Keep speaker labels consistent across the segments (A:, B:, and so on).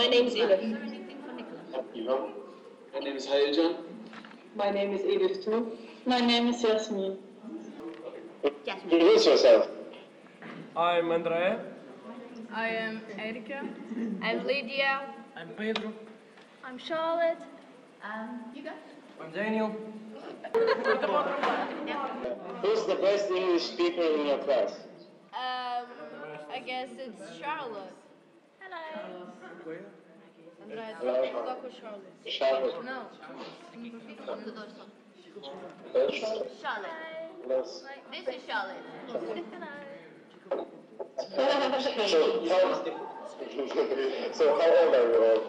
A: My name is Edith.
B: Is there anything for Nicholas?
C: Ivan. My name is Hailcan.
A: My name is Edith too. My name is Yasmin.
D: Introduce yourself.
E: I'm Andrea.
F: I am Erika. I'm Lydia.
E: I'm Pedro.
F: I'm Charlotte.
B: Um, you go.
E: I'm Daniel.
D: Who's the best English speaker in your class?
F: Um, I guess it's Charlotte. Hello. Andrea,
D: Hello.
F: toca com Charlotte.
D: Charlotte.
F: Não.
B: Computador só.
D: Yes.
B: Charlotte.
D: Yes.
B: This is Charlotte.
D: So how, so how old are you all?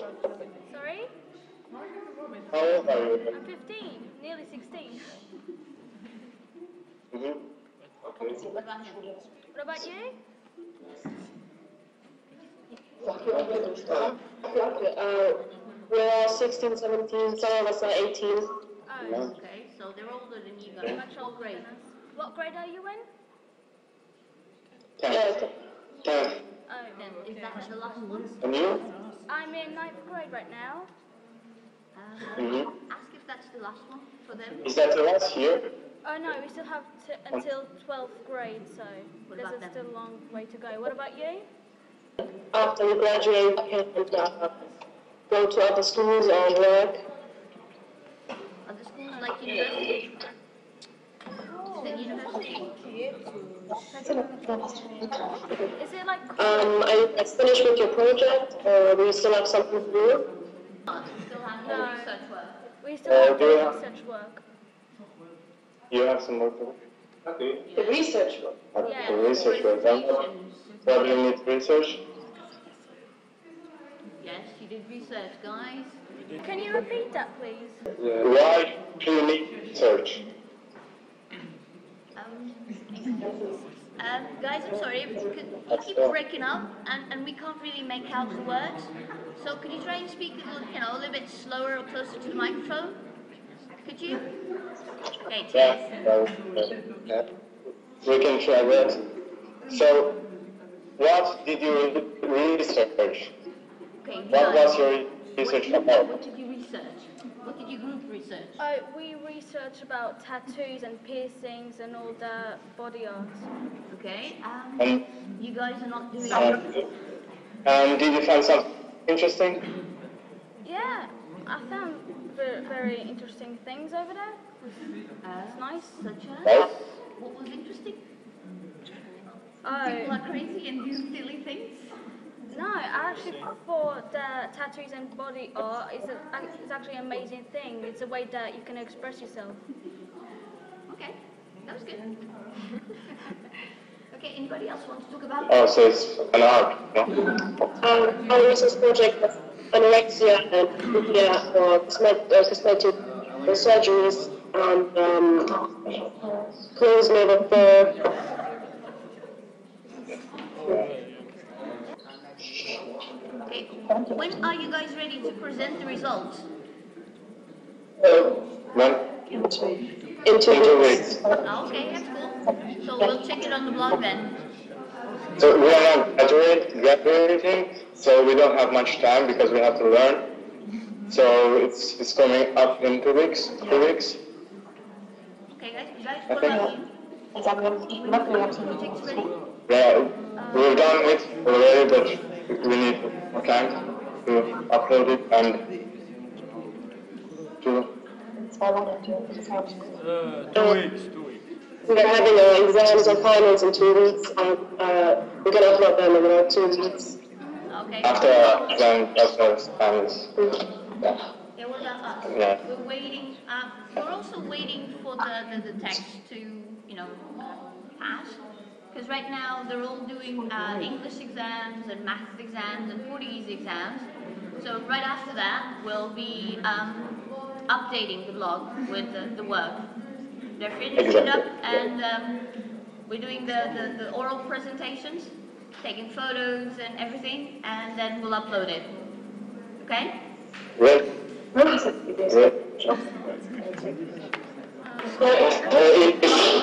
F: Sorry?
D: How old are you?
F: I'm 15, nearly 16.
D: Mm-hmm. Okay.
B: What about him?
F: What about you?
A: Uh, we're all 16, 17, some of us are 18.
F: Oh,
B: Okay, so they're older than you guys. Much old grade.
F: what grade are you in?
D: Ten.
A: Yeah,
D: Ten.
F: Oh,
B: Then is that the last one?
D: And you?
F: I'm in ninth grade right now.
B: Uh,
D: Mhm.
B: Ask if that's the last one for them.
D: Is that the last year?
F: Oh no, we still have to, until 12th grade, so
B: What
F: there's
B: about
F: a still long way to go. What about you?
A: After you graduate, we can uh, go to other schools or work.
B: Other schools like university? Is it university?
F: Is it like
A: Um, are you guys finished with your project or do you still have something to do?
B: Oh, still have
F: No.
B: research work.
F: we still
D: Uh,
F: have
D: do you
F: to
D: have-
F: research work?
D: You have some more to do? Okay.
A: The research work.
F: Yeah.
D: The research work. Then.
B: Presentations.
D: Do you need research?
B: Yes, you did research, guys.
F: Can you repeat that, please?
D: Why do you need research?
B: Um, um, guys, I'm sorry, you keep breaking up and, and we can't really make out the words. So could you try and speak a little, you know, a little bit slower or closer to the microphone? Could you? Okay,
D: Yeah,
B: cheers.
D: yeah. We can try that. So, what did you research?
B: Okay, you
D: What
B: guys,
D: was your research
B: did you,
D: about?
B: what did you research? What did your group research?
F: Oh, we research about tattoos and piercings and all the body art.
B: Okay, um,
D: And,
B: you guys are not doing
D: um, and did you find something interesting?
F: Yeah, I found very, very interesting things over there.
B: uh,
F: It's nice.
B: such as? What was interesting? People
F: Oh,
B: are crazy and do silly things.
F: no, I actually thought that tattoos and body art is, a, is actually an amazing thing. It's a way that you can express yourself.
B: Okay, that was good. okay, anybody else want to talk about?
D: Oh, so it's an art, no?
A: Um, our research project was anorexia and bulimia for cosmetic, uh, cosmetic surgeries and um, clothes made of fur.
B: When are you guys ready to present the results?
D: Uh, when?
A: in two
D: In two
A: weeks.
D: weeks.
B: Okay, that's cool. So we'll check it on the blog then.
D: So we are not graduate, graduating, so we don't have much time because we have to learn. So it's, it's coming up in two weeks, three weeks.
B: Okay, guys, guys, what about you?
D: Yeah, we've done it already, but we need more time to upload it and to
E: Uh, two weeks, two weeks.
A: We're having our exams or finals in two weeks and uh, we're going to upload them in about two weeks.
B: Okay.
D: after exam, after finals. Yeah.
B: Yeah, what about us?
D: Yeah.
B: We're waiting, um, we're also waiting for the, the, the text to, you know, pass. Because right now they're all doing uh, English exams and maths exams and Portuguese exams. So right after that, we'll be um, updating the blog with the, the work. They're finishing it up and um, we're doing the, the, the oral presentations, taking photos and everything, and then we'll upload it. Okay?
D: Great. Great. Uh,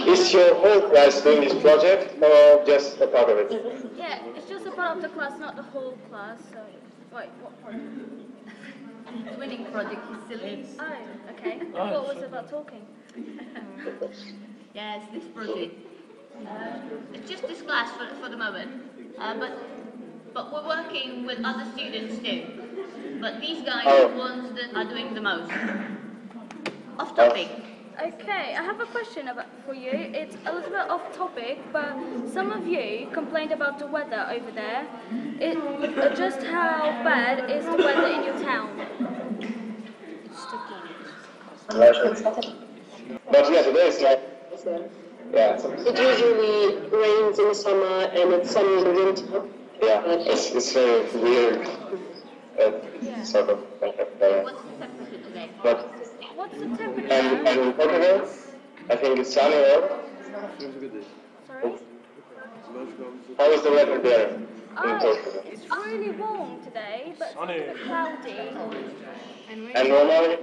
D: is, is your whole class doing this project or just a part of it?
F: Yeah, it's just a part of the class, not the whole class. So Wait, what project?
B: eTwinning project is silly.
F: Oh, okay. I thought it was about talking.
B: Yes, this project. Uh, it's just this class for, for the moment, uh, but but we're working with other students too. But these guys are the ones that are doing the most. Off topic.
F: Okay, I have a question about for you. It's a little bit off topic, but some of you complained about the weather over there. It, uh, just how bad is the weather in your town?
D: But yeah, today is like, yeah, it's,
A: It usually rains in the summer and it's sunny in the winter.
D: yeah, it's, it's very weird. Uh, sort of, uh,
B: What's the temperature today?
D: but,
F: What's the
D: and, and in Portugal, I think it's sunny, right?
F: Sorry?
D: How is the weather there in
F: Oh,
D: Portugal?
F: it's really warm today, but it's a bit cloudy.
D: And normally,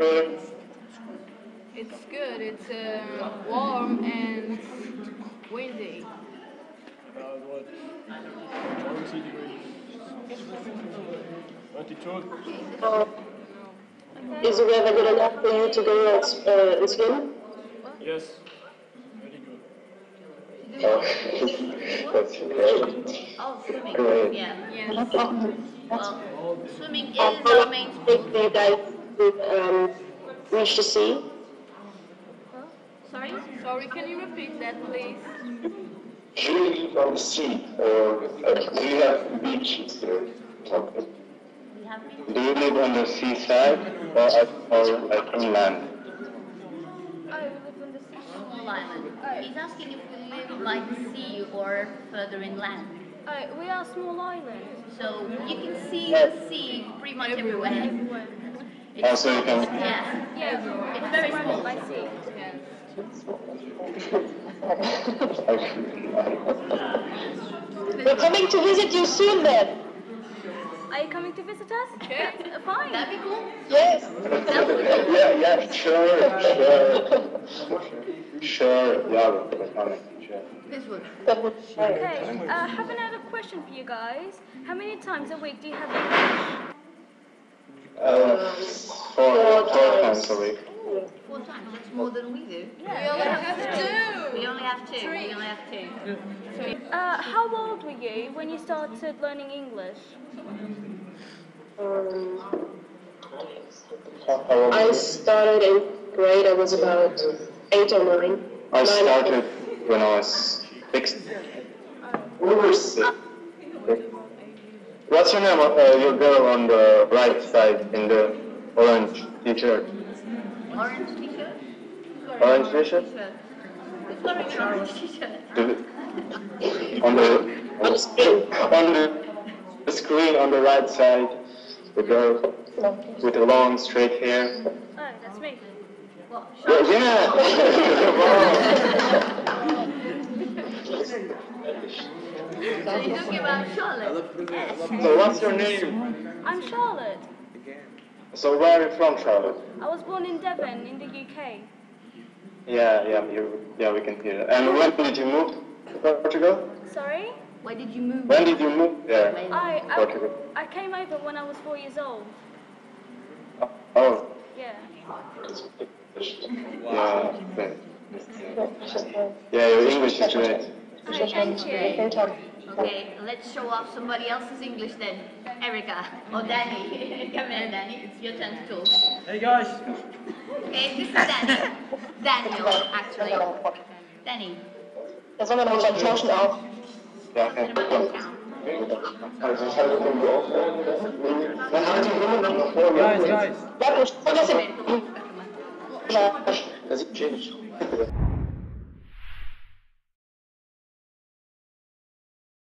D: uh,
G: It's good. It's uh, warm and windy.
E: About what? 20 degrees. 22.
A: Is the weather good enough for you to go out uh, and swim?
E: Yes.
D: Oh, that's great.
B: Oh, swimming.
D: Great.
B: Yeah.
G: Yes.
B: Well, swimming is our main
A: does it take for you guys to um, reach the sea?
B: Sorry?
G: Sorry, can you repeat that, please?
D: Do you live on the sea or uh, do you have beaches there? Okay.
B: We have been
D: Do you live on the seaside or, at, or like inland?
F: Oh, we live on the sea.
B: small island. He's asking if we live by the sea or further inland.
F: Oh, we are small island.
B: So you can see the sea pretty much everywhere.
F: Everywhere.
B: Oh, it's,
D: Also, you can.
B: yeah,
F: Yeah,
B: it's very small.
F: by sea.
A: We're coming to visit you soon then.
F: Are you coming to visit us? Yeah. Fine.
B: That'd be cool.
A: Yes.
D: yeah, yeah, sure, sure. Sure, yeah, we're coming, sure.
B: This would.
F: Okay, uh, I have another question for you guys. How many times a week do you have English?
D: Uh, four, four times a week.
B: Four times. That's more than we do.
G: We only have two.
B: We only have two. We only have two.
F: Uh, how old were you when you started learning English?
A: Um,
D: How, how old
A: I started in grade, I was about eight or nine.
D: I started when I was six. We were six. What's your name? Uh, your girl on the right side in the orange t-shirt.
B: Orange t-shirt.
D: Orange t-shirt?
B: T-shirt. Who's wearing an orange t-shirt?
D: On the
A: On the screen.
D: on the, the screen on the right side, the girl with the long straight hair.
F: Oh, that's me.
B: What?
D: Yeah.
B: So you're talking about Charlotte?
D: So what's your name?
F: I'm Charlotte.
D: So where are you from, Charlotte?
F: I was born in Devon, in the UK.
D: Yeah, yeah, you, yeah, we can hear that. And when did you move to Portugal?
F: Sorry?
B: Why did you move?
D: When did you move there?
F: I,
D: Portugal.
F: I, I came over when I was four years old.
D: Oh,
F: Yeah.
D: yeah. Yeah, your English is great.
F: Hi, thank you.
B: Okay, let's show off somebody else's English then. Erica or Danny. Come here, Danny. It's your turn to talk.
E: Hey guys.
B: Okay, this is Danny. Daniel, actually. Danny.
A: Da sollen wir noch mal tauschen auch.
D: Ja, okay.
B: Cinematic town.
E: Guys, guys.
A: Warte, ich vergesse.
B: Come on.
D: Das ist